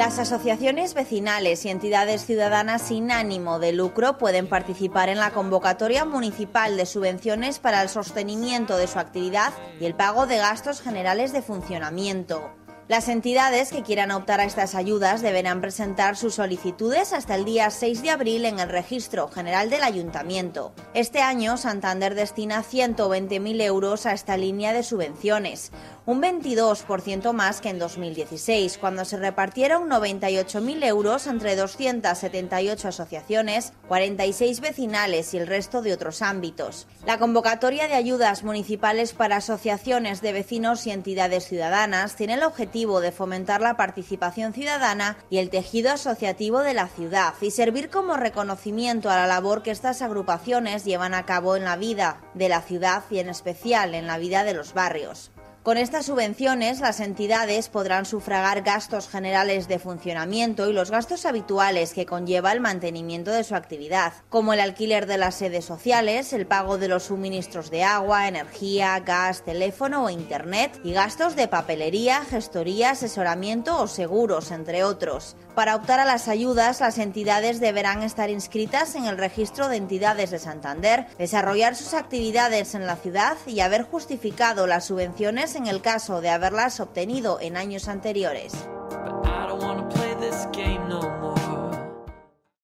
Las asociaciones vecinales y entidades ciudadanas sin ánimo de lucro pueden participar en la convocatoria municipal de subvenciones para el sostenimiento de su actividad y el pago de gastos generales de funcionamiento. Las entidades que quieran optar a estas ayudas deberán presentar sus solicitudes hasta el día 6 de abril en el Registro General del Ayuntamiento. Este año, Santander destina 120.000 euros a esta línea de subvenciones, un 22% más que en 2016, cuando se repartieron 98.000 euros entre 278 asociaciones, 46 vecinales y el resto de otros ámbitos. La convocatoria de ayudas municipales para asociaciones de vecinos y entidades ciudadanas tiene el objetivo de fomentar la participación ciudadana y el tejido asociativo de la ciudad y servir como reconocimiento a la labor que estas agrupaciones llevan a cabo en la vida de la ciudad y en especial en la vida de los barrios. Con estas subvenciones, las entidades podrán sufragar gastos generales de funcionamiento y los gastos habituales que conlleva el mantenimiento de su actividad, como el alquiler de las sedes sociales, el pago de los suministros de agua, energía, gas, teléfono o internet y gastos de papelería, gestoría, asesoramiento o seguros, entre otros. Para optar a las ayudas, las entidades deberán estar inscritas en el registro de entidades de Santander, desarrollar sus actividades en la ciudad y haber justificado las subvenciones en el caso de haberlas obtenido en años anteriores.